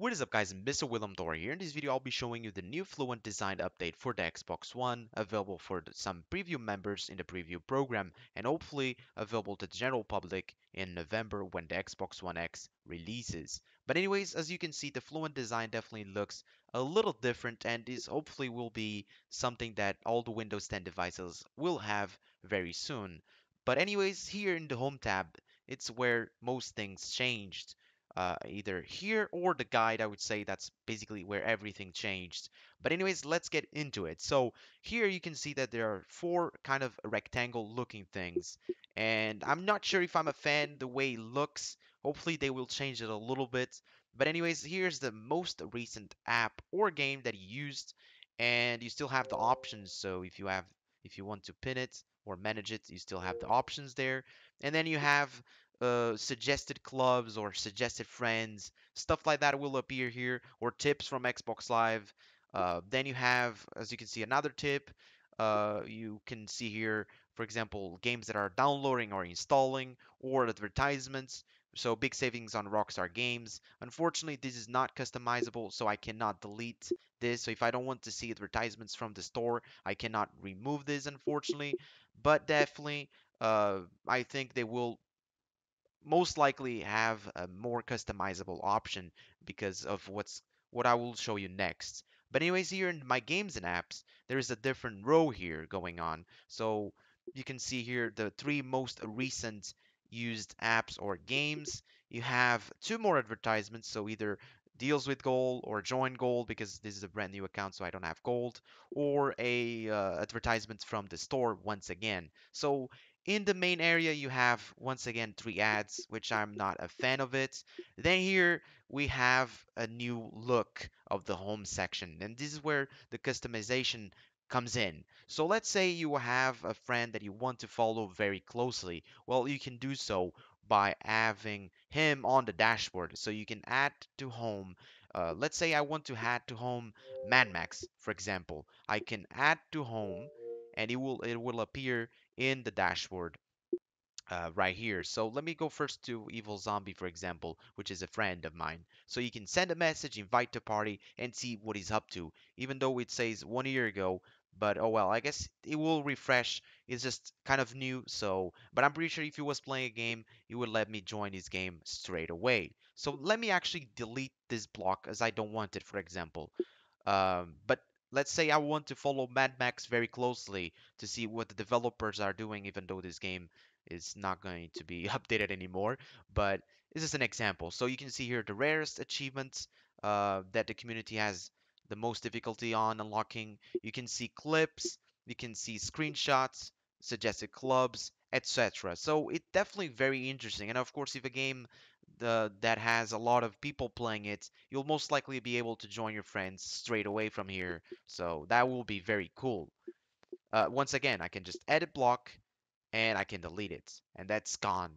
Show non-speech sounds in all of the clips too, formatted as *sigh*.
What is up guys, Mr. William Thor here. In this video, I'll be showing you the new Fluent Design update for the Xbox One, available for some preview members in the preview program, and hopefully available to the general public in November when the Xbox One X releases. But anyways, as you can see, the Fluent Design definitely looks a little different and is hopefully will be something that all the Windows 10 devices will have very soon. But anyways, here in the Home tab, it's where most things changed uh, either here or the guide. I would say that's basically where everything changed. But anyways, let's get into it. So here you can see that there are four kind of rectangle looking things. And I'm not sure if I'm a fan the way it looks. Hopefully they will change it a little bit. But anyways, here's the most recent app or game that you used. And you still have the options. So if you have if you want to pin it or manage it, you still have the options there. And then you have uh, suggested clubs or suggested friends, stuff like that will appear here, or tips from Xbox Live. Uh, then you have, as you can see, another tip. Uh, you can see here, for example, games that are downloading or installing, or advertisements. So big savings on Rockstar Games. Unfortunately, this is not customizable, so I cannot delete this. So if I don't want to see advertisements from the store, I cannot remove this, unfortunately. But definitely, uh, I think they will most likely have a more customizable option because of what's what I will show you next. But anyways, here in my games and apps, there is a different row here going on. So you can see here the three most recent used apps or games. You have two more advertisements, so either deals with gold or join gold because this is a brand new account so I don't have gold or a uh, advertisement from the store once again. So in the main area, you have, once again, three ads, which I'm not a fan of it. Then here we have a new look of the home section. And this is where the customization comes in. So let's say you have a friend that you want to follow very closely. Well, you can do so by having him on the dashboard. So you can add to home. Uh, let's say I want to add to home Mad Max, for example. I can add to home and it will it will appear in the dashboard uh, right here. So let me go first to Evil Zombie, for example, which is a friend of mine. So you can send a message, invite to party, and see what he's up to. Even though it says one year ago, but oh well, I guess it will refresh. It's just kind of new, so but I'm pretty sure if he was playing a game, he would let me join his game straight away. So let me actually delete this block as I don't want it, for example. Um, but let's say I want to follow Mad Max very closely to see what the developers are doing, even though this game is not going to be *laughs* updated anymore. But this is an example. So you can see here the rarest achievements uh, that the community has the most difficulty on unlocking. You can see clips, you can see screenshots, suggested clubs, etc. So it's definitely very interesting. And of course, if a game that has a lot of people playing it, you'll most likely be able to join your friends straight away from here. So that will be very cool. Uh, once again, I can just edit block and I can delete it and that's gone.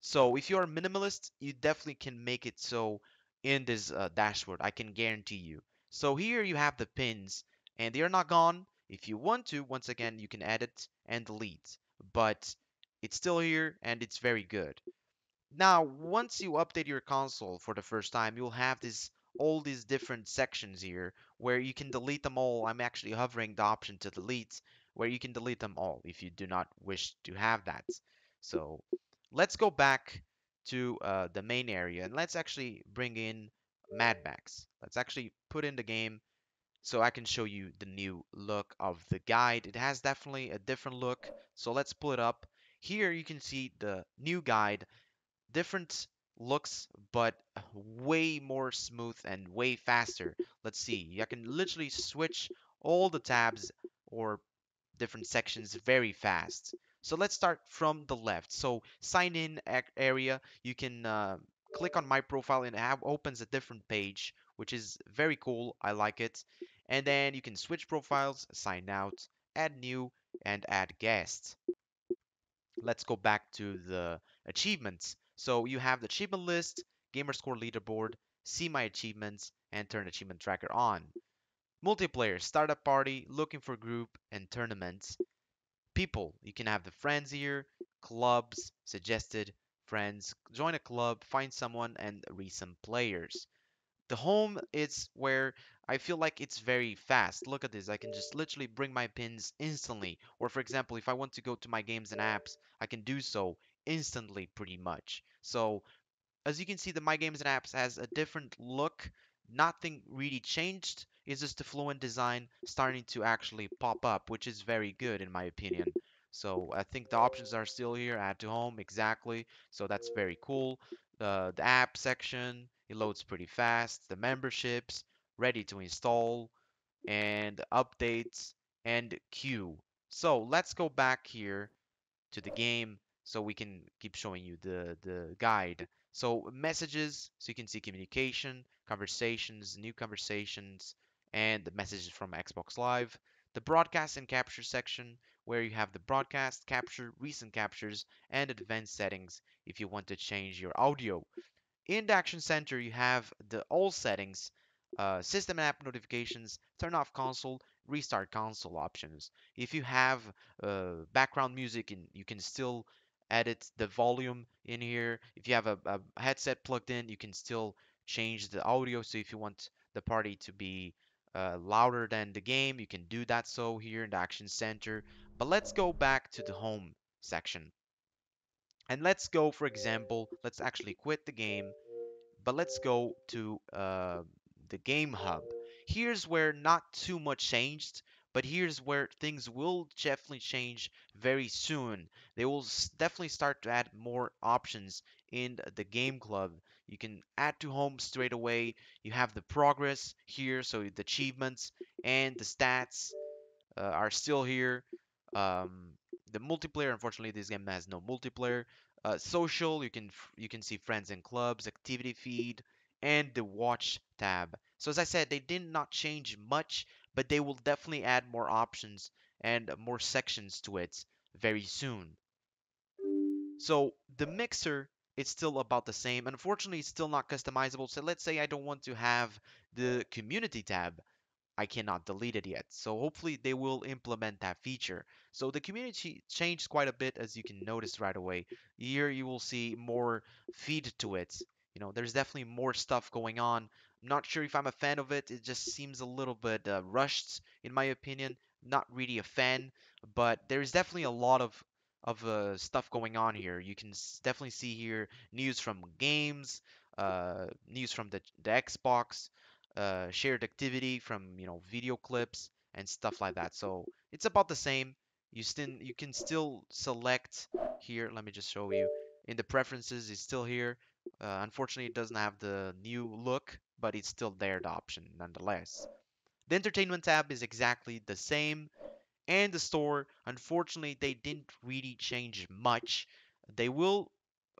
So if you're a minimalist, you definitely can make it so in this uh, dashboard, I can guarantee you. So here you have the pins and they are not gone. If you want to, once again, you can edit and delete, but it's still here and it's very good. Now, once you update your console for the first time, you'll have this all these different sections here where you can delete them all. I'm actually hovering the option to delete where you can delete them all if you do not wish to have that. So let's go back to uh, the main area and let's actually bring in Mad Max. Let's actually put in the game so I can show you the new look of the guide. It has definitely a different look. So let's pull it up. Here you can see the new guide different looks, but way more smooth and way faster. Let's see. I can literally switch all the tabs or different sections very fast. So let's start from the left. So sign in area, you can uh, click on my profile and it opens a different page, which is very cool. I like it. And then you can switch profiles, sign out, add new, and add guests. Let's go back to the achievements. So you have the achievement list, gamerscore leaderboard, see my achievements, and turn achievement tracker on. Multiplayer, startup party, looking for group, and tournaments. People, you can have the friends here, clubs, suggested, friends, join a club, find someone, and recent players. The home is where I feel like it's very fast. Look at this. I can just literally bring my pins instantly. Or for example, if I want to go to my games and apps, I can do so instantly pretty much. So as you can see, the My Games and Apps has a different look. Nothing really changed. It's just the Fluent design starting to actually pop up, which is very good in my opinion. So I think the options are still here. Add to home, exactly. So that's very cool. Uh, the app section, it loads pretty fast. The memberships, ready to install, and updates and queue. So let's go back here to the game so we can keep showing you the, the guide. So messages, so you can see communication, conversations, new conversations, and the messages from Xbox Live. The broadcast and capture section, where you have the broadcast, capture, recent captures, and advanced settings if you want to change your audio. In the Action Center, you have the all settings, uh, system app notifications, turn off console, restart console options. If you have uh, background music, and you can still edit the volume in here. If you have a, a headset plugged in, you can still change the audio. So if you want the party to be uh, louder than the game, you can do that so here in the Action Center. But let's go back to the home section. And let's go, for example, let's actually quit the game, but let's go to uh, the game hub. Here's where not too much changed, but here's where things will definitely change very soon. They will definitely start to add more options in the game club. You can add to home straight away. You have the progress here, so the achievements and the stats uh, are still here. Um, the multiplayer, unfortunately, this game has no multiplayer. Uh, social, you can you can see friends and clubs, activity feed, and the watch tab. So as I said, they did not change much, but they will definitely add more options and more sections to it very soon. So the mixer is still about the same. Unfortunately, it's still not customizable. So let's say I don't want to have the community tab. I cannot delete it yet. So hopefully they will implement that feature. So the community changed quite a bit as you can notice right away. Here you will see more feed to it. You know, there's definitely more stuff going on. Not sure if I'm a fan of it. It just seems a little bit uh, rushed in my opinion. Not really a fan, but there's definitely a lot of of uh, stuff going on here. You can definitely see here news from games, uh, news from the, the Xbox, uh, shared activity from you know video clips and stuff like that. So it's about the same. You still you can still select here. Let me just show you. In the preferences, it's still here. Uh, unfortunately, it doesn't have the new look, but it's still there, the option nonetheless. The entertainment tab is exactly the same. And the store, unfortunately, they didn't really change much. They will,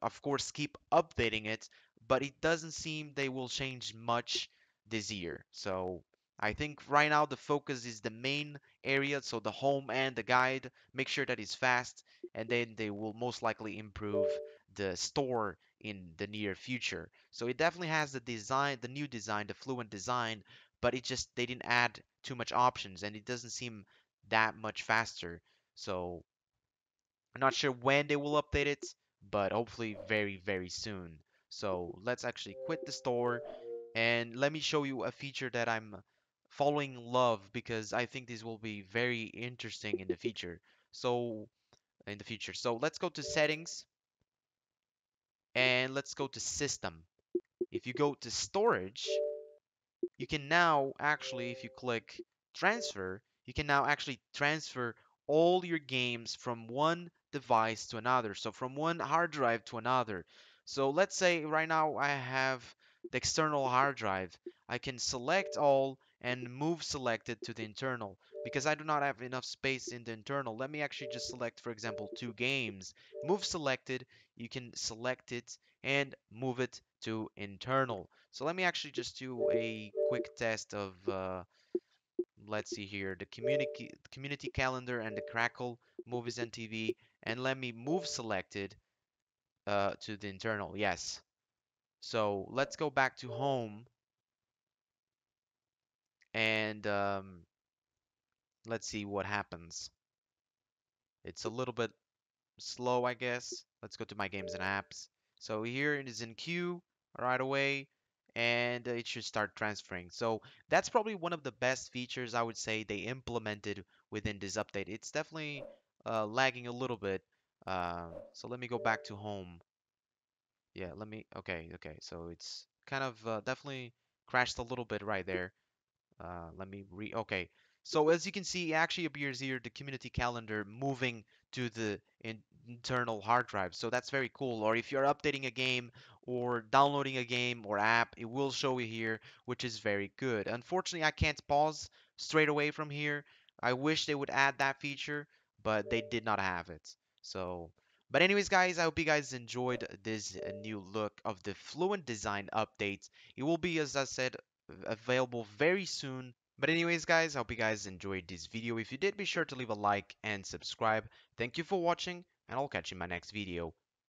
of course, keep updating it, but it doesn't seem they will change much this year. So I think right now the focus is the main area, so the home and the guide. Make sure that it's fast, and then they will most likely improve the store in the near future. So it definitely has the design, the new design, the fluent design, but it just they didn't add too much options, and it doesn't seem that much faster. So I'm not sure when they will update it, but hopefully very, very soon. So let's actually quit the store and let me show you a feature that I'm following love because I think this will be very interesting in the future. So in the future. So let's go to settings and let's go to system. If you go to storage, you can now actually, if you click transfer, you can now actually transfer all your games from one device to another. So from one hard drive to another. So let's say right now I have the external hard drive. I can select all and move selected to the internal because I do not have enough space in the internal. Let me actually just select, for example, two games. Move selected, you can select it and move it to internal. So let me actually just do a quick test of, uh, let's see here, the community, community calendar and the Crackle movies and TV. And let me move selected uh, to the internal. Yes, so let's go back to home and um, let's see what happens. It's a little bit slow, I guess. Let's go to my games and apps. So here it is in queue right away. and it should start transferring. So that's probably one of the best features I would say they implemented within this update. It's definitely uh, lagging a little bit. Uh, so let me go back to home. Yeah, let me, okay, okay. So it's kind of uh, definitely crashed a little bit right there. Uh, let me re, okay. So as you can see, it actually appears here, the community calendar moving to the in internal hard drive. So that's very cool. Or if you're updating a game or downloading a game or app, it will show you here, which is very good. Unfortunately, I can't pause straight away from here. I wish they would add that feature, but they did not have it. So, but anyways, guys, I hope you guys enjoyed this uh, new look of the Fluent Design update. It will be, as I said, available very soon. But anyways, guys, I hope you guys enjoyed this video. If you did, be sure to leave a like and subscribe. Thank you for watching, and I'll catch you in my next video.